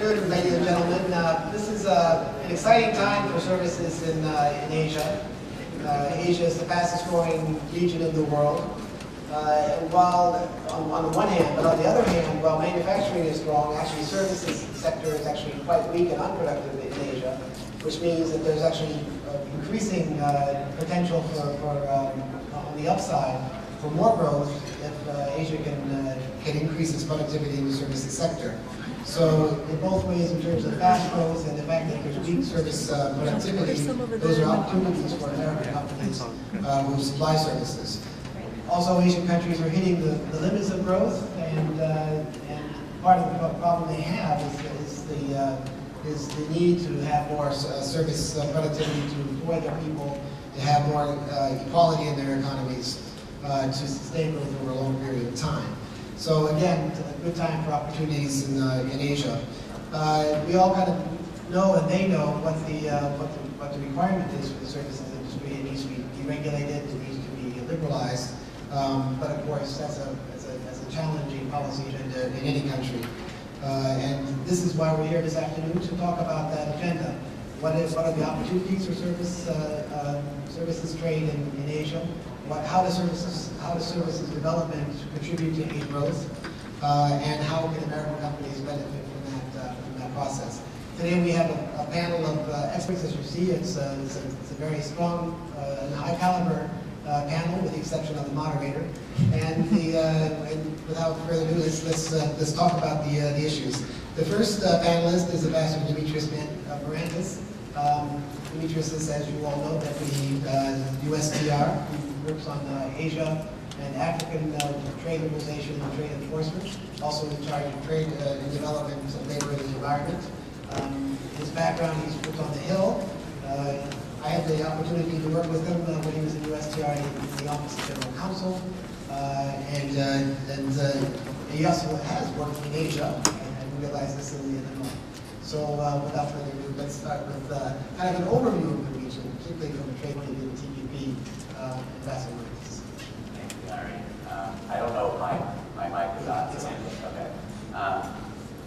ladies and gentlemen. Uh, this is uh, an exciting time for services in, uh, in Asia. Uh, Asia is the fastest growing region in the world. Uh, while, on, on, the one hand, but on the other hand, while manufacturing is strong, actually services sector is actually quite weak and unproductive in Asia, which means that there's actually uh, increasing potential for, for um, on the upside for more growth if Asia can, can increase its productivity in the services sector. So in both ways, in terms of fast growth and the fact that there's weak service uh, productivity, those are opportunities for American companies uh, who supply services. Also, Asian countries are hitting the, the limits of growth, and, uh, and part of the problem they have is, is the uh, is the need to have more uh, service uh, productivity, to employ their people, to have more equality in their economies, to sustain growth over a long period of time. So again, good time for opportunities in, uh, in Asia. Uh, we all kind of know and they know what the, uh, what the, what the requirement is for the services industry. It needs to be deregulated, it needs to be liberalized. Um, but of course, that's a, that's a, that's a challenging policy agenda in any country. Uh, and this is why we're here this afternoon to talk about that agenda. What, is, what are the opportunities for service, uh, uh, services trade in, in Asia? what, how does services how does services development contribute to aid growth, and how can American companies benefit from that uh, from that process. Today we have a, a panel of uh, experts. As you see, it's, uh, it's, a, it's a, very strong uh, and high caliber uh, panel, with the exception of the moderator. And, the, and without further ado, let's let's, let's talk about the the issues. The first panelist is Ambassador Demetrios Marantis. Um, Demetrios is, as you all know, deputy USTR who works on uh, Asia and African uh, trade liberalization and trade enforcement, also in charge of trade uh, and development of labor and the environment. Um, his background, he's worked on the Hill. I had the opportunity to work with him when he was in USTR in the Office of General Counsel. and and he also has worked in Asia, and I realized this in the moment. So uh, without further ado, let's start with uh, kind of an overview of the region, particularly from the trade union TPP uh, Thank you, Larry. Um, I don't know if my, my mic is on. Okay. Um,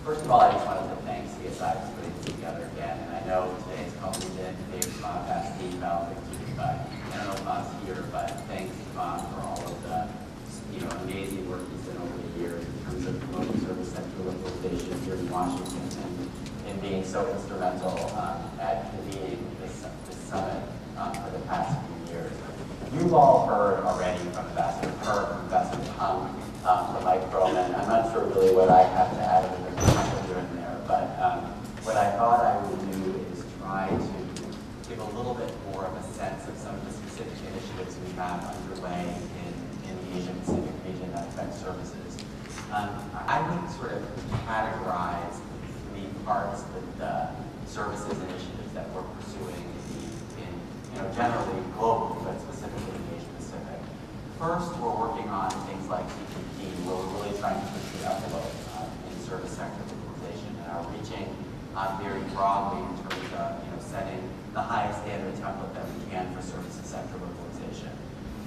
first of all, I just wanted to thank CSI for putting this together again. And I know today's probably been Dave Spahn passed the email but I don't know if Vaughn's here, but thanks to Vaughn for all of the you know, amazing work he's done over the years in terms of promoting service sector localization here in Washington and, and being so instrumental um, at convening this, this summit um, for the past few years. You've all heard already from Ambassador Kirk, from Ambassador Hung, um, from Mike Froman. I'm not sure really what I have to add other than what you're in there, but um, what I thought I would do is try to give a little bit more of a sense of some of the specific initiatives we have underway in, in the Asia Pacific region that affect services. Um, I would sort of categorize the parts of the services initiatives that we're pursuing in, you know, generally globally, but specifically in Asia Pacific. First, we're working on things like TPP, where we're really trying to push the envelope uh, in service sector localization and are reaching um, very broadly in terms of you know setting the highest standard template that we can for services sector localization.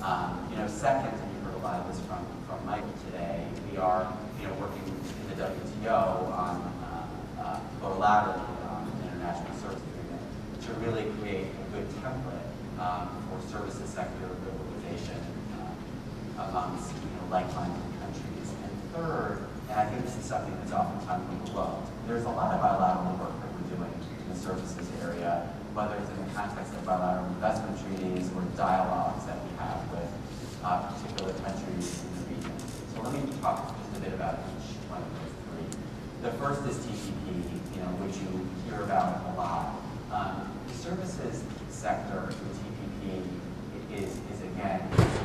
Um, you know, second, and you heard a lot of this from, from Michael today, we are you know working in the WTO on uh, uh, on an international service agreement to really create a good template um, for services sector globalization uh, amongst you know, like-minded countries. And third, and I think this is something that's oftentimes overlooked, there's a lot of bilateral work that we're doing in the services area, whether it's in the context of bilateral investment treaties or dialogues that we have with uh, particular countries in the region. So let me talk just a bit about each one of those three. The first is TPP, you know, which you hear about a lot. Um, the services sector in TPP is, is again,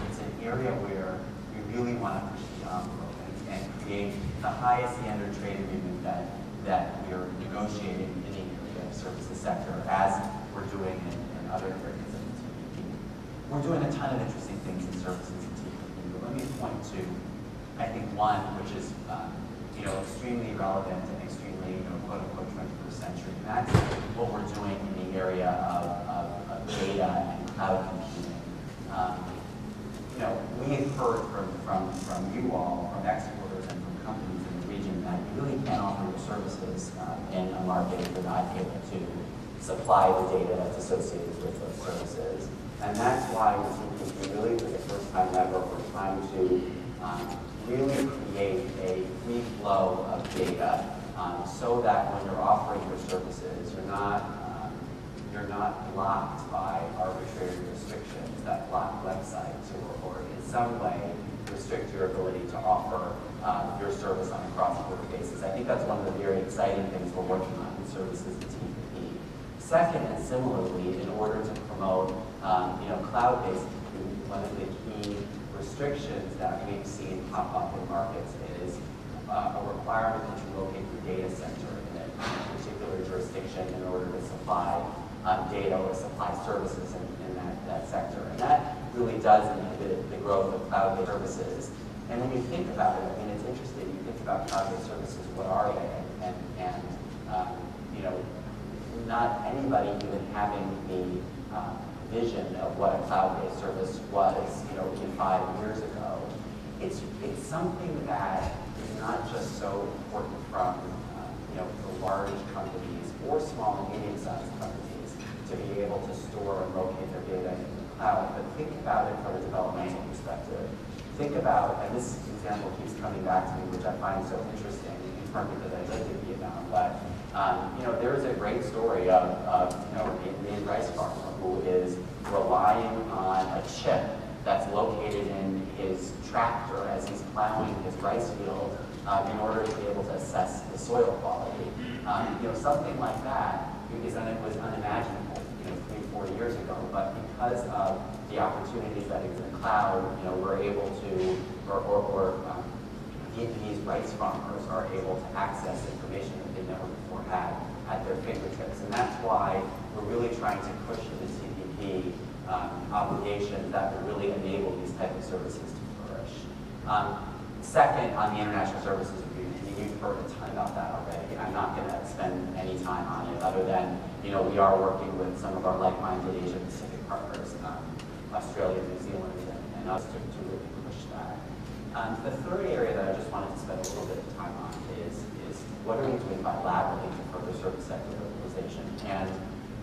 it's an area where we really want to push the envelope and, and create the highest standard trade agreement that, that we're negotiating in the area of services sector as we're doing in, in other areas of the TPP. We're doing a ton of interesting things in services in TPP, but let me point to, I think, one which is um, you know, extremely relevant and extremely, you know, quote unquote, 21st century. And that's what we're doing in the area of, of, of data and cloud computing. Um, you know, we have heard from, from, from you all, from exporters and from companies in the region that you really can't offer your services um, in a market if you're not able to supply the data that's associated with those services. And that's why TPP, really for the first time ever, we're trying to um, really create a free flow of data um, so that when you're offering your services, you're not you're not blocked by arbitrary restrictions that block websites or, or in some way restrict your ability to offer uh, your service on a cross-border basis. I think that's one of the very exciting things we're working on in services at TPP. Second, and similarly, in order to promote um, you know, cloud-based computing, one of the key restrictions that we've seen pop up in markets is uh, a requirement that you locate your data center in a particular jurisdiction in order to supply um, data or supply services in, in that, that sector. And that really does inhibit the growth of cloud-based services. And when you think about it, I mean, it's interesting, you think about cloud-based services, what are they? And, and um, you know, not anybody even having the uh, vision of what a cloud-based service was, you know, even five years ago. It's, it's something that is not just so important from, uh, you know, the large companies or small and medium-sized companies to be able to store and locate their data in the cloud, but think about it from a developmental perspective. Think about, and this example keeps coming back to me, which I find so interesting, in part because I lived in Vietnam, but um, you know, there is a great story of, of you know, a Indian rice farmer who is relying on a chip that's located in his tractor as he's plowing his rice field um, in order to be able to assess the soil quality. Um, you know, something like that is was unimaginable, you know, three, four years ago, but because of the opportunities that exist in the cloud, you know, we're able to, or, or, or um, Vietnamese rice farmers are able to access information that they never before had at their fingertips. And that's why we're really trying to push the TPP um, obligations that would really enable these type of services to flourish. Um, second, on the international services agreement, I you've heard a ton about that already. I'm not going to spend any time on it other than, you know, we are working with some of our like-minded Asia Pacific partners, um, Australia, New Zealand, and, and us to, to really push that. Um, the third area that I just wanted to spend a little bit of time on is, is what are we doing bilaterally to further service sector localization? And,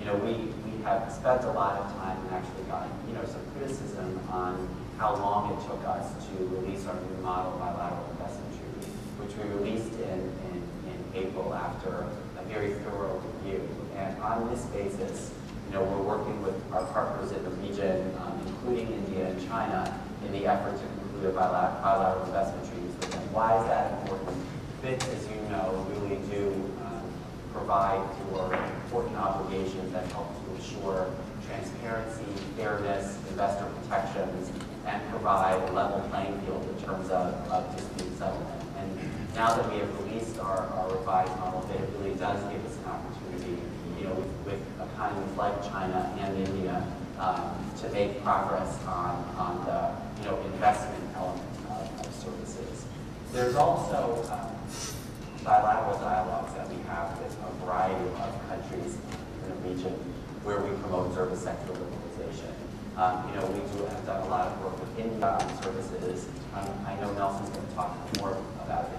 you know, we, we have spent a lot of time and actually gotten, you know, some criticism on how long it took us to release our new model bilateral investment treaty, which we released in, in, in April after a very thorough review. And on this basis, you know, we're working with our partners in the region, um, including India and China, in the effort to conclude a bilateral investment with them. Why is that important? BITs, as you know, really do um, provide for important obligations that help to ensure transparency, fairness, investor protections, and provide a level playing field in terms of, of dispute settlement. And now that we have released our, our revised model, it really does give us an opportunity, you know, with, with economies like China and India, um, to make progress on, on the, you know, investment element of, of services. There's also um, bilateral dialogues that we have with a variety of countries in the region where we promote service sector localization. Um, you know, we do have done a lot of work with India on services. Um, I know Nelson's going to talk more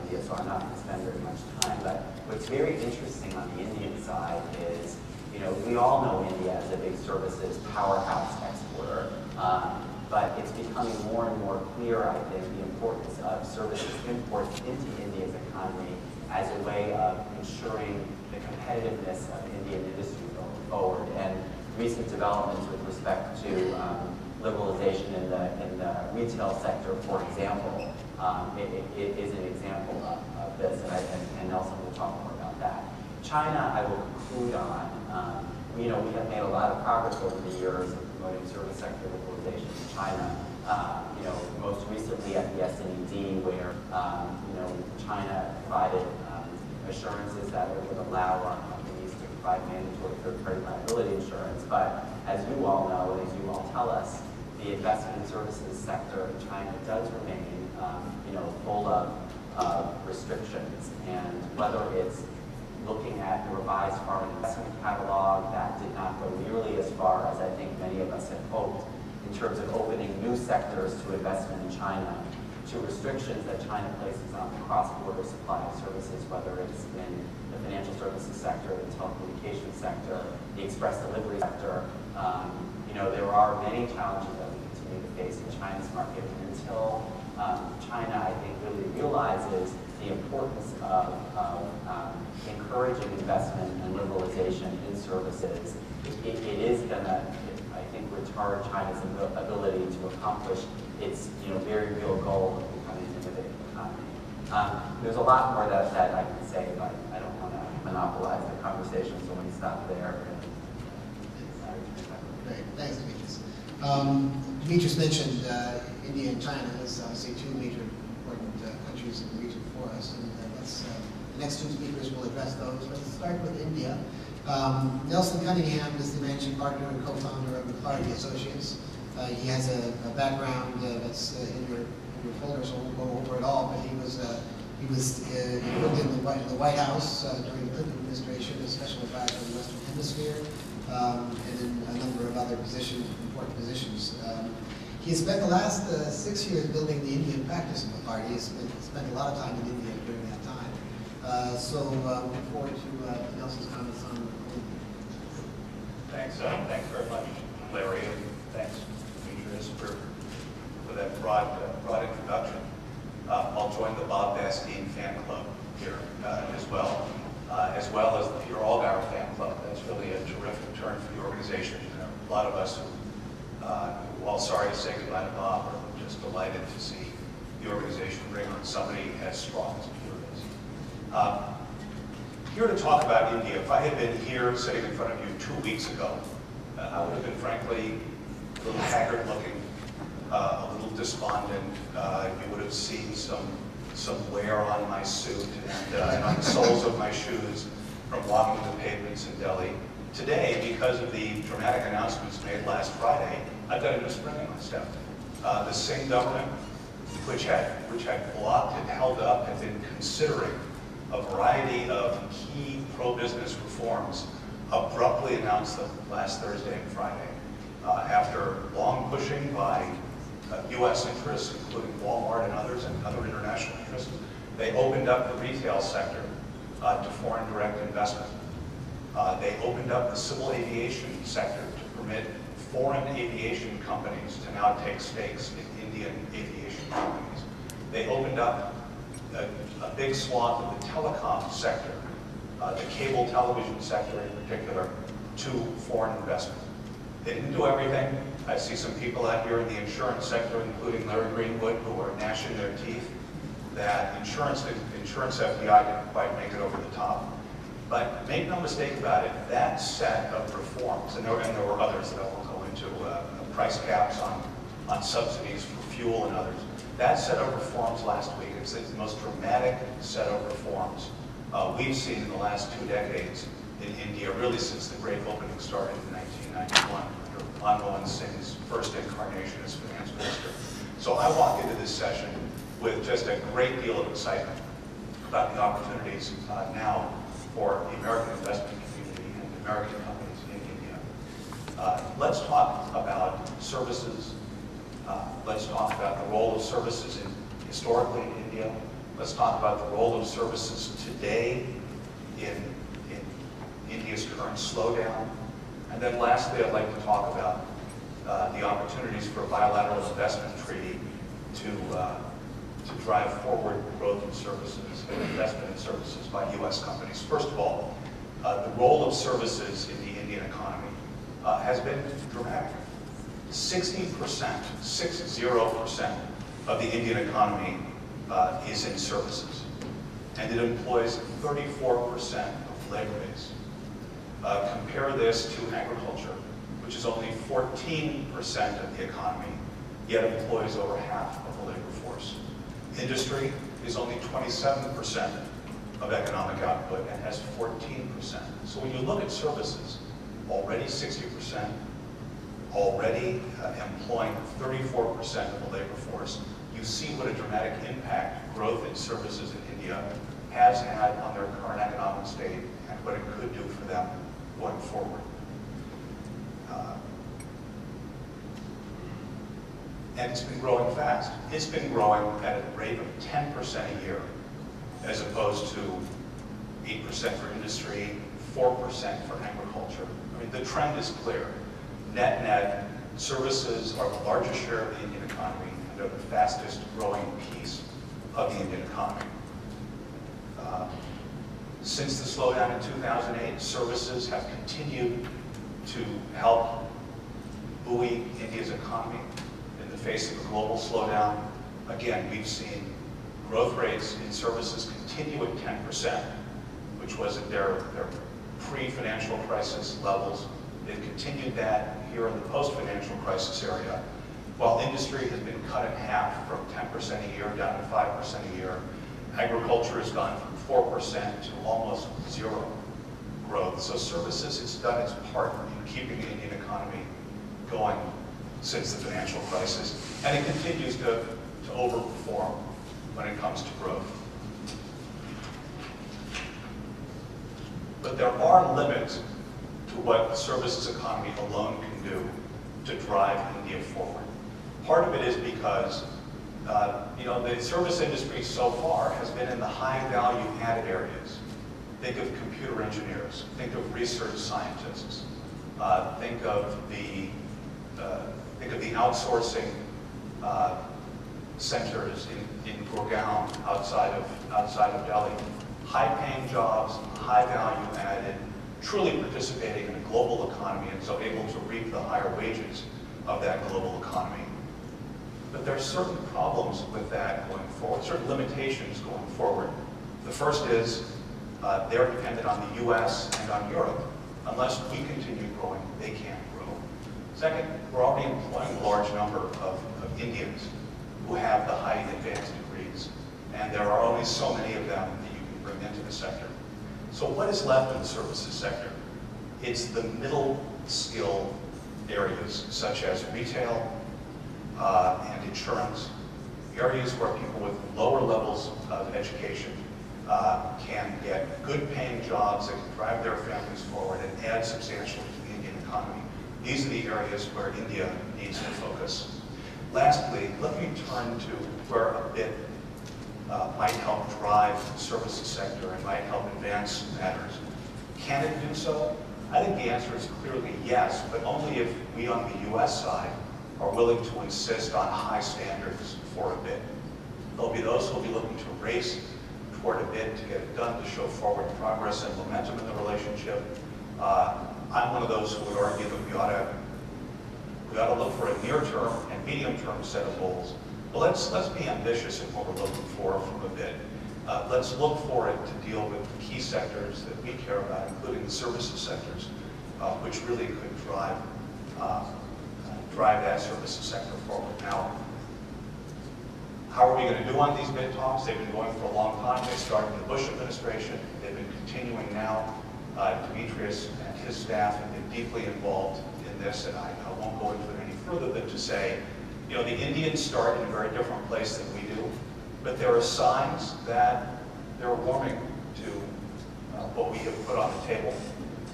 India, so I'm not going to spend very much time. But what's very interesting on the Indian side is, you know, we all know India as a big services powerhouse exporter. Um, but it's becoming more and more clear, I think, the importance of services imports into India's economy as a way of ensuring the competitiveness of Indian industry going forward. And recent developments with respect to um, liberalization in the, in the retail sector, for example, um, it, it, is an example of, of this, and, I, and, Nelson will talk more about that. China, I will conclude on. Um, you know, we have made a lot of progress over the years in promoting service sector localization in China. Uh, you know, most recently at the S&ED, where um, you know China provided um, assurances that it would allow our companies to provide mandatory third-party liability insurance. But as you all know, and as you all tell us, the investment services sector in China does remain, um, you know, full of uh, restrictions. And whether it's looking at the revised foreign investment catalog that did not go nearly as far as I think many of us had hoped in terms of opening new sectors to investment in China, to restrictions that China places on the cross-border supply of services, whether it's in the financial services sector, the telecommunications sector, the express delivery sector. Um, you know, there are many challenges that we continue to face in China's market. And until um, China, I think, really realizes the importance of, of um, encouraging investment and liberalization in services, it, it is going to, I think, retard China's ability to accomplish its you know, very real goal of becoming an innovative economy. Um, there's a lot more that, that I can say, but I don't want to monopolize the conversation, so let me stop there. Great, thanks, Demetrios. Um, Demetrios mentioned uh, India and China as obviously two major important uh, countries in the region for us, and uh, uh, the next two speakers will address those. Let's start with India. Um, Nelson Cunningham is the managing partner and co-founder of McLarty Associates. Uh, he has a, a background uh, that's in your, in, your, folder, so we won't go over it all, but he was he was uh, he worked in the White, the White House uh, during the Clinton administration as special advisor on the Western Hemisphere, um, and in a number of other positions, important positions. Um, he spent the last uh, six years building the Indian practice in the party. He spent, spent a lot of time in India during that time. Uh, so uh, look forward to uh, Nelson's comments on Thanks, uh, thanks very much, Larry, and thanks, Demetrios, for, for that broad, uh, broad introduction. Uh, I'll join the Bob Vastine fan club here uh, as well, as well as the Peter Allgaier fan club. That's really a terrific turn for the organization. a lot of us who, uh, while sorry to say goodbye to Bob, just delighted to see the organization bring on somebody as strong as Peter is. Um, here to talk about India. If I had been here sitting in front of you two weeks ago, uh, I would have been frankly a little haggard looking, uh, a little despondent. Uh, you would have seen some some wear on my suit and, uh, and on the soles of my shoes from walking the pavements in Delhi. Today, because of the dramatic announcements made last Friday, I've got a new spring in my step. Uh, the same government which had, which had blocked and held up and been considering a variety of key pro-business reforms abruptly announced them last Thursday and Friday. Uh, after long pushing by uh, U.S. interests, including Walmart and others, and other international interests, they opened up the retail sector uh, to foreign direct investment. Uh, they opened up the civil aviation sector to permit foreign aviation companies to now take stakes in Indian aviation companies. They opened up a, a big swath of the telecom sector, uh, the cable television sector in particular, to foreign investment. They didn't do everything. I see some people out here in the insurance sector, including Larry Greenwood, who are gnashing their teeth that insurance, insurance FDI didn't quite make it over the top. But make no mistake about it, that set of reforms, and there, and there were others that I won't go into, uh, price caps on, on subsidies for fuel and others, that set of reforms last week is the most dramatic set of reforms uh, we've seen in the last two decades in India, really since the great opening started in 1991 under Manmohan Singh's first incarnation as finance minister. So I walk into this session with just a great deal of excitement about the opportunities uh, now for the American investment community and American companies in India. Uh, let's talk about services, uh, let's talk about the role of services in, historically in India. Let's talk about the role of services today in, in India's current slowdown. And then lastly, I'd like to talk about uh, the opportunities for a bilateral investment treaty to, uh, to drive forward growth in services and investment in services by U.S. companies. First of all, uh, the role of services in the Indian economy uh, has been dramatic. 60%, 60% of the Indian economy uh, is in services. And it employs 34% of labor base. Uh, compare this to agriculture, which is only 14% of the economy, yet employs over half of the labor force. Industry is only 27% of economic output and has 14%. So when you look at services, already 60%, already uh, employing 34% of the labor force, you see what a dramatic impact growth in services in India has had on their current economic state and what it could do for them going forward. Uh, and it's been growing fast. It's been growing at a rate of 10% a year, as opposed to 8% for industry, 4% for agriculture. I mean, the trend is clear. Net net, services are the largest share of the Indian economy and are the fastest growing piece of the Indian economy. Uh, Since the slowdown in 2008, services have continued to help buoy India's economy face of a global slowdown. Again, we've seen growth rates in services continue at 10%, which was at their, their pre-financial crisis levels. They've continued that here in the post-financial crisis area, while industry has been cut in half from 10% a year down to 5% a year. Agriculture has gone from 4% to almost zero growth. So services has done its part in keeping the Indian economy going since the financial crisis, and it continues to, to overperform when it comes to growth. But there are limits to what the services economy alone can do to drive India forward. Part of it is because, uh, you know, the service industry so far has been in the high value added areas. Think of computer engineers, think of research scientists, uh, think of the uh, think of the outsourcing uh, centers in, in Gurgaon outside of outside of Delhi. High-paying jobs, high value added, truly participating in a global economy and so able to reap the higher wages of that global economy. But there are certain problems with that going forward, certain limitations going forward. The first is uh, they're dependent on the US and on Europe. Unless we continue growing, they can't grow. Second, we're already employing a large number of, of Indians who have the high advanced degrees. And there are only so many of them that you can bring into the sector. So what is left in the services sector? It's the middle skill areas such as retail uh, and insurance, areas where people with lower levels of education uh, can get good paying jobs that can drive their families forward and add substantially to the Indian economy. These are the areas where India needs to focus. Lastly, let me turn to where a BIT uh, might help drive the services sector and might help advance matters. Can it do so? I think the answer is clearly yes, but only if we on the US side are willing to insist on high standards for a BIT. There'll be those who will be looking to race toward a BIT to get it done, to show forward progress and momentum in the relationship. Uh, I'm one of those who would argue that we ought to we ought to look for a near-term and medium-term set of goals. But let's let's be ambitious in what we're looking for from a BIT. Uh, let's look for it to deal with key sectors that we care about, including the services sectors, uh, which really could drive uh, drive that services sector forward. Now, how are we going to do on these BIT talks? They've been going for a long time. They started in the Bush administration. They've been continuing now. Uh, Demetrios and his staff have been deeply involved in this, and I, I won't go into it any further than to say, you know, the Indians start in a very different place than we do, but there are signs that they're warming to uh, what we have put on the table.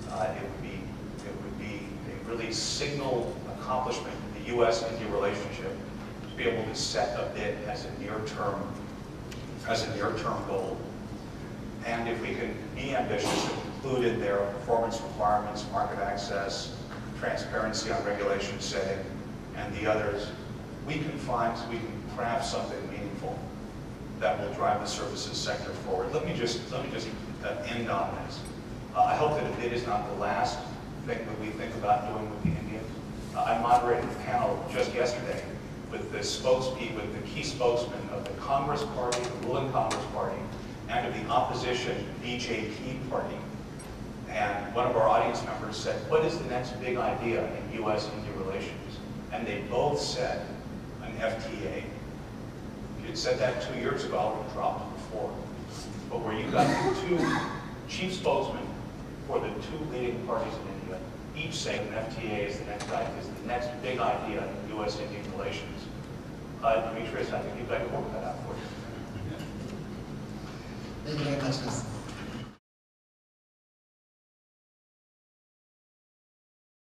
Uh, it would be it would be a really signal accomplishment in the U.S.-India relationship to be able to set a BIT as a near-term as a near-term goal. And if we can be ambitious and include in there performance requirements, market access, transparency on regulation setting, and the others, we can find, we can craft something meaningful that will drive the services sector forward. Let me just, let me just end on this. Uh, I hope that it is not the last thing that we think about doing with the Indians. Uh, I moderated a panel just yesterday with the spokespeople, with the key spokesman of the Congress Party, the ruling Congress Party, and of the opposition BJP Party. And one of our audience members said, what is the next big idea in U.S.-India relations? And they both said an FTA. If you had said that two years ago, I would have dropped it before. But where you got the two chief spokesmen for the two leading parties in India, each saying an FTA is the next is the next big idea in U.S.-Indian relations. Uh, Demetrios, I think you've got your work cut out for you. Thank you very much.